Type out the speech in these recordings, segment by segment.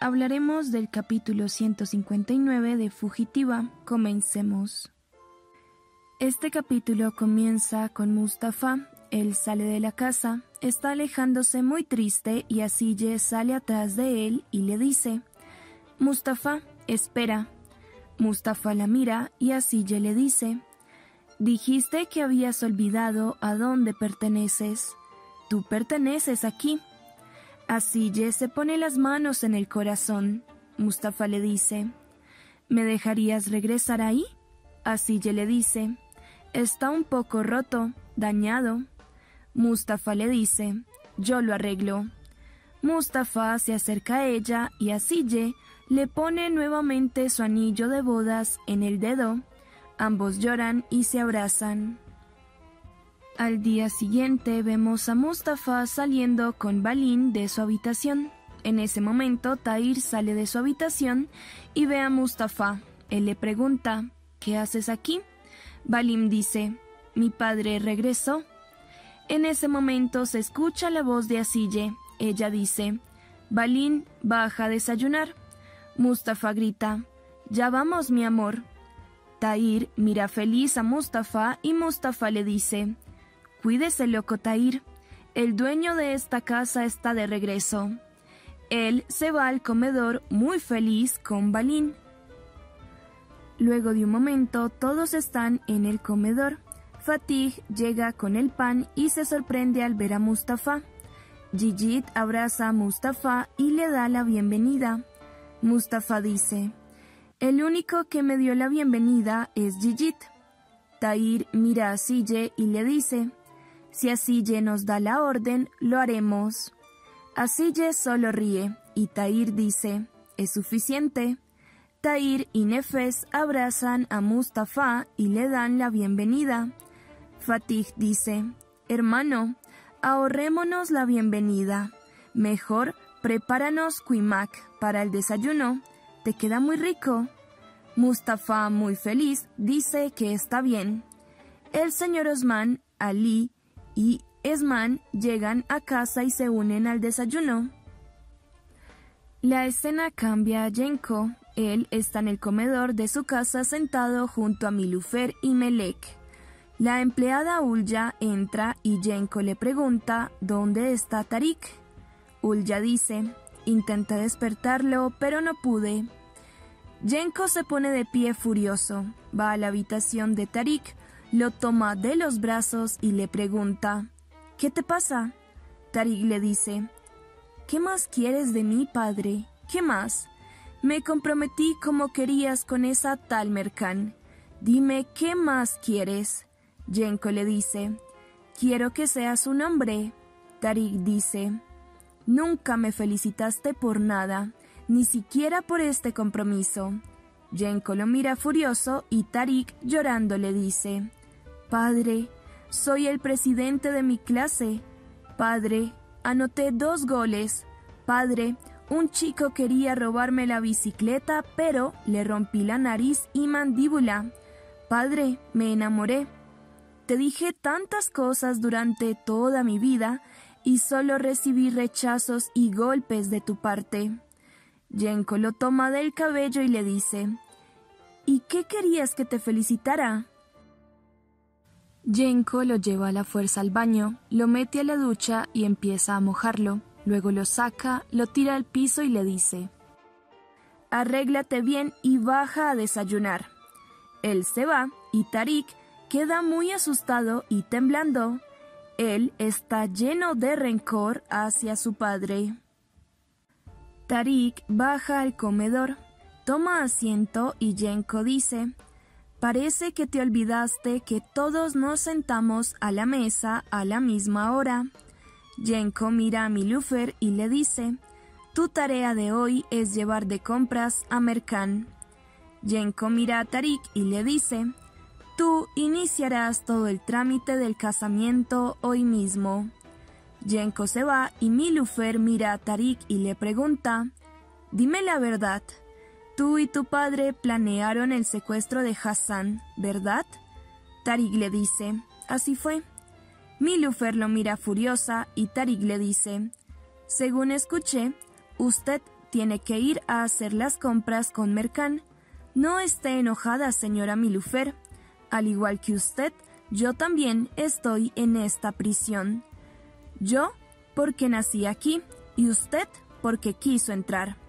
hablaremos del capítulo 159 de Fugitiva. Comencemos. Este capítulo comienza con Mustafa. Él sale de la casa, está alejándose muy triste y Asille sale atrás de él y le dice, Mustafa, espera. Mustafa la mira y Asille le dice, Dijiste que habías olvidado a dónde perteneces. Tú perteneces aquí. Asille se pone las manos en el corazón. Mustafa le dice, ¿Me dejarías regresar ahí? Asille le dice, Está un poco roto, dañado. Mustafa le dice, Yo lo arreglo. Mustafa se acerca a ella y Asille le pone nuevamente su anillo de bodas en el dedo. Ambos lloran y se abrazan. Al día siguiente vemos a Mustafa saliendo con Balin de su habitación. En ese momento Tair sale de su habitación y ve a Mustafa. Él le pregunta, ¿qué haces aquí? Balim dice, mi padre regresó. En ese momento se escucha la voz de Asille. Ella dice, Balín, baja a desayunar. Mustafa grita, Ya vamos, mi amor. Tair mira feliz a Mustafa y Mustafa le dice, Cuídese, loco Tair. El dueño de esta casa está de regreso. Él se va al comedor muy feliz con Balín. Luego de un momento todos están en el comedor. Fatih llega con el pan y se sorprende al ver a Mustafa. Gigit abraza a Mustafa y le da la bienvenida. Mustafa dice, El único que me dio la bienvenida es Gigit. Tair mira a Sille y le dice, Si Asille nos da la orden, lo haremos. Asille solo ríe y Tair dice, Es suficiente. Tair y Nefes abrazan a Mustafa y le dan la bienvenida. Fatih dice, Hermano, ahorrémonos la bienvenida. Mejor prepáranos cuimac para el desayuno. Te queda muy rico. Mustafa, muy feliz, dice que está bien. El señor Osman, Ali y Esman llegan a casa y se unen al desayuno. La escena cambia a Yenko. Él está en el comedor de su casa sentado junto a Milufer y Melek. La empleada Ulya entra y Yenko le pregunta dónde está Tarik. Ulya dice, intenté despertarlo, pero no pude. Yenko se pone de pie furioso, va a la habitación de Tarik, lo toma de los brazos y le pregunta, ¿Qué te pasa? Tarik le dice, ¿Qué más quieres de mí, padre? ¿Qué más? Me comprometí como querías con esa tal Mercan. Dime, ¿qué más quieres? Yenko le dice, Quiero que seas un hombre. Tarik dice, Nunca me felicitaste por nada, ni siquiera por este compromiso. Yenko lo mira furioso y Tarik llorando le dice, Padre, soy el presidente de mi clase. Padre, anoté dos goles. Padre, un chico quería robarme la bicicleta, pero le rompí la nariz y mandíbula. Padre, me enamoré. Te dije tantas cosas durante toda mi vida y solo recibí rechazos y golpes de tu parte. Yenko lo toma del cabello y le dice, ¿Y qué querías que te felicitara? Yenko lo lleva a la fuerza al baño, lo mete a la ducha y empieza a mojarlo. Luego lo saca, lo tira al piso y le dice, Arréglate bien y baja a desayunar. Él se va y Tarik queda muy asustado y temblando. Él está lleno de rencor hacia su padre. Tarik baja al comedor, toma asiento y Yenko dice, Parece que te olvidaste que todos nos sentamos a la mesa a la misma hora. Yenko mira a Milufer y le dice, Tu tarea de hoy es llevar de compras a Merkan. Yenko mira a Tarik y le dice, Tú iniciarás todo el trámite del casamiento hoy mismo. Yenko se va y Milufer mira a Tarik y le pregunta, Dime la verdad, tú y tu padre planearon el secuestro de Hassan, ¿verdad? Tarik le dice, así fue. Milufer lo mira furiosa y Tarik le dice, según escuché, usted tiene que ir a hacer las compras con Mercán. No esté enojada, señora Milufer. Al igual que usted, yo también estoy en esta prisión. Yo porque nací aquí y usted porque quiso entrar.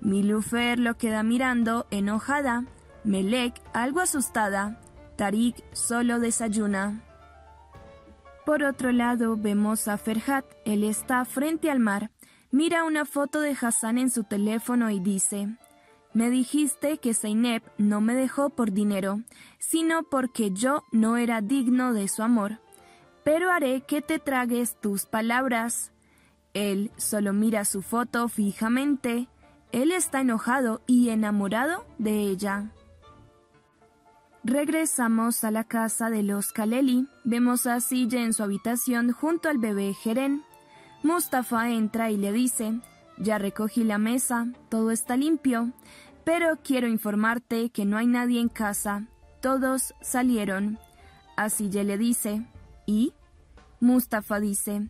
Milufer lo queda mirando enojada, Melek algo asustada, Tarik solo desayuna. Por otro lado vemos a Ferhat, él está frente al mar, mira una foto de Hassan en su teléfono y dice, me dijiste que Zeynep no me dejó por dinero, sino porque yo no era digno de su amor. Pero haré que te tragues tus palabras. Él solo mira su foto fijamente. Él está enojado y enamorado de ella. Regresamos a la casa de los Kaleli. Vemos a Sille en su habitación junto al bebé Jeren. Mustafa entra y le dice, ya recogí la mesa, todo está limpio. Pero quiero informarte que no hay nadie en casa. Todos salieron. Así le dice. ¿Y? Mustafa dice.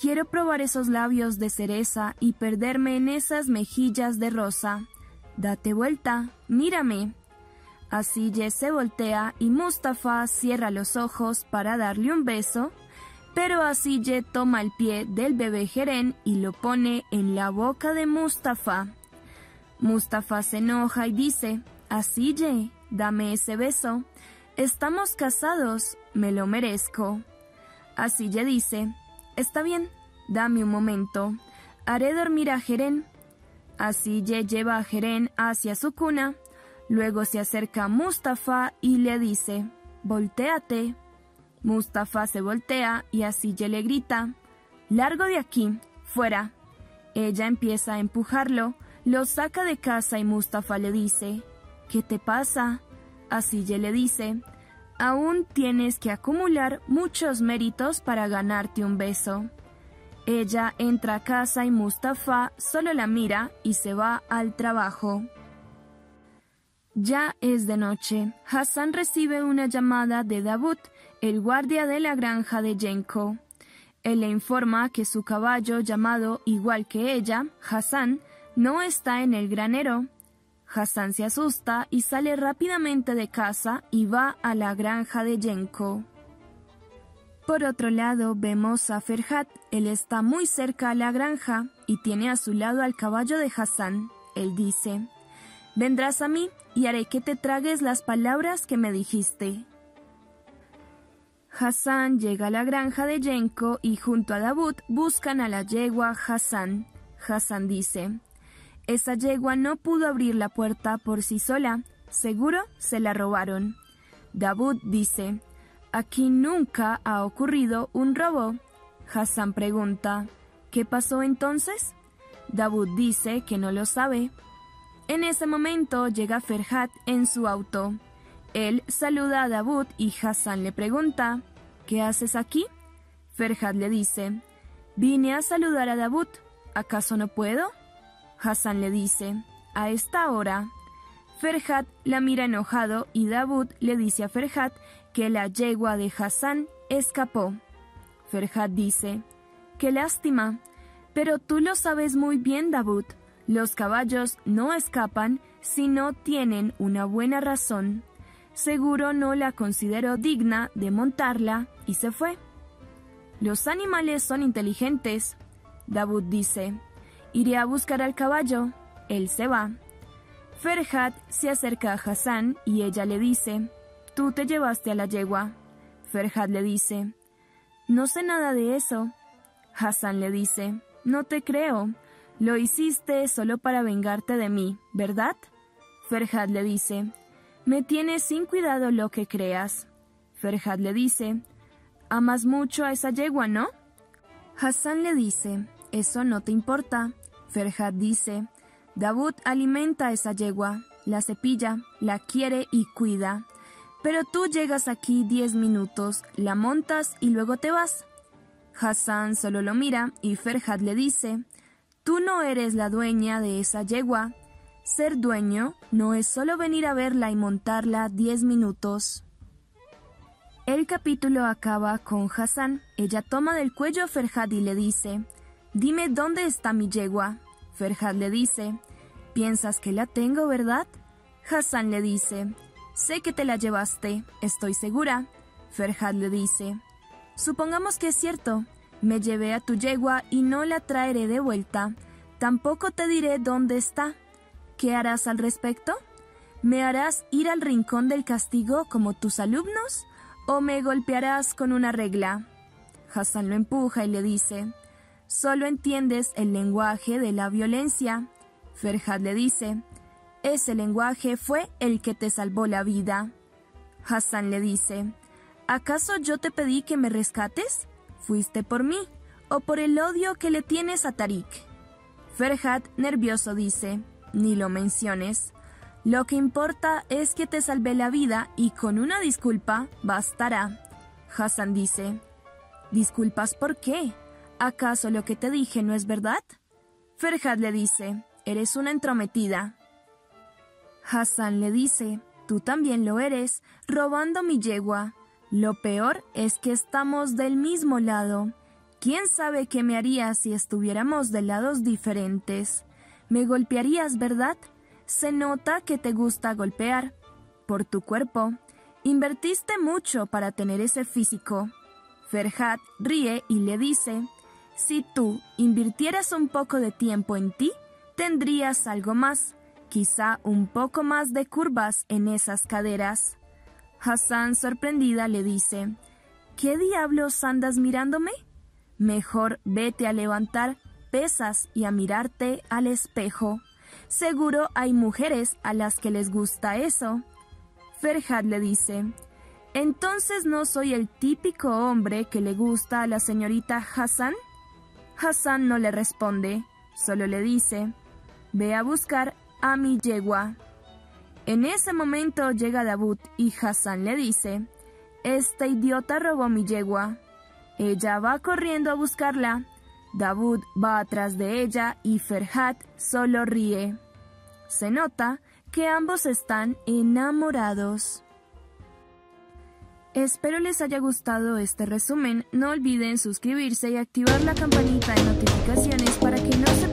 Quiero probar esos labios de cereza y perderme en esas mejillas de rosa. Date vuelta, mírame. Así se voltea y Mustafa cierra los ojos para darle un beso, pero Asille toma el pie del bebé Jeren y lo pone en la boca de Mustafa. Mustafa se enoja y dice, Asille, dame ese beso. Estamos casados, me lo merezco. Asille dice, Está bien, dame un momento. Haré dormir a Jeren. Asille lleva a Jeren hacia su cuna. Luego se acerca a Mustafa y le dice, Voltéate. Mustafa se voltea y Asille le grita, Largo de aquí, fuera. Ella empieza a empujarlo, lo saca de casa y Mustafa le dice, ¿qué te pasa? Asille le dice, aún tienes que acumular muchos méritos para ganarte un beso. Ella entra a casa y Mustafa solo la mira y se va al trabajo. Ya es de noche. Hassan recibe una llamada de Davut, el guardia de la granja de Yenko. Él le informa que su caballo, llamado igual que ella, Hassan, no está en el granero. Hassan se asusta y sale rápidamente de casa y va a la granja de Yenko. Por otro lado, vemos a Ferhat. Él está muy cerca a la granja y tiene a su lado al caballo de Hassan. Él dice, Vendrás a mí y haré que te tragues las palabras que me dijiste. Hassan llega a la granja de Yenko y junto a Davut buscan a la yegua Hassan. Hassan dice, esa yegua no pudo abrir la puerta por sí sola. Seguro se la robaron. Davud dice, aquí nunca ha ocurrido un robo. Hassan pregunta, ¿qué pasó entonces? Davud dice que no lo sabe. En ese momento llega Ferhat en su auto. Él saluda a Davud y Hassan le pregunta, ¿qué haces aquí? Ferhat le dice, vine a saludar a Davud. ¿Acaso no puedo? Hassan le dice, a esta hora. Ferhat la mira enojado y Davud le dice a Ferhat que la yegua de Hassan escapó. Ferhat dice, qué lástima, pero tú lo sabes muy bien, Davud. Los caballos no escapan si no tienen una buena razón. Seguro no la consideró digna de montarla y se fue. Los animales son inteligentes, Davud dice. Iré a buscar al caballo. Él se va. Ferhat se acerca a Hassan y ella le dice, Tú te llevaste a la yegua. Ferhat le dice, No sé nada de eso. Hassan le dice, No te creo. Lo hiciste solo para vengarte de mí, ¿verdad? Ferhat le dice, Me tienes sin cuidado lo que creas. Ferhat le dice, Amas mucho a esa yegua, ¿no? Hassan le dice, Eso no te importa. Ferhat dice, Davud alimenta esa yegua, la cepilla, la quiere y cuida. Pero tú llegas aquí diez minutos, la montas y luego te vas. Hassan solo lo mira y Ferhat le dice, Tú no eres la dueña de esa yegua. Ser dueño no es solo venir a verla y montarla diez minutos. El capítulo acaba con Hassan. Ella toma del cuello a Ferhat y le dice, Dime dónde está mi yegua. Ferhat le dice, ¿piensas que la tengo, verdad? Hassan le dice, sé que te la llevaste, estoy segura. Ferhat le dice, supongamos que es cierto, me llevé a tu yegua y no la traeré de vuelta. Tampoco te diré dónde está. ¿Qué harás al respecto? ¿Me harás ir al rincón del castigo como tus alumnos? ¿O me golpearás con una regla? Hassan lo empuja y le dice, Solo entiendes el lenguaje de la violencia. Ferhat le dice, Ese lenguaje fue el que te salvó la vida. Hassan le dice, ¿acaso yo te pedí que me rescates? ¿Fuiste por mí o por el odio que le tienes a Tarik? Ferhat, nervioso, dice, ni lo menciones. Lo que importa es que te salvé la vida y con una disculpa bastará. Hassan dice, ¿disculpas por qué? ¿Acaso lo que te dije no es verdad? Ferhat le dice, eres una entrometida. Hassan le dice, tú también lo eres, robando mi yegua. Lo peor es que estamos del mismo lado. ¿Quién sabe qué me harías si estuviéramos de lados diferentes? Me golpearías, ¿verdad? Se nota que te gusta golpear. Por tu cuerpo. Invertiste mucho para tener ese físico. Ferhat ríe y le dice, si tú invirtieras un poco de tiempo en ti, tendrías algo más, quizá un poco más de curvas en esas caderas. Hassan, sorprendida, le dice, ¿Qué diablos andas mirándome? Mejor vete a levantar pesas y a mirarte al espejo. Seguro hay mujeres a las que les gusta eso. Ferhat le dice, ¿entonces no soy el típico hombre que le gusta a la señorita Hassan? Hassan no le responde, solo le dice, ve a buscar a mi yegua. En ese momento llega Davud y Hassan le dice, este idiota robó mi yegua. Ella va corriendo a buscarla. Davud va atrás de ella y Ferhat solo ríe. Se nota que ambos están enamorados. Espero les haya gustado este resumen. No olviden suscribirse y activar la campanita de notificaciones para que no se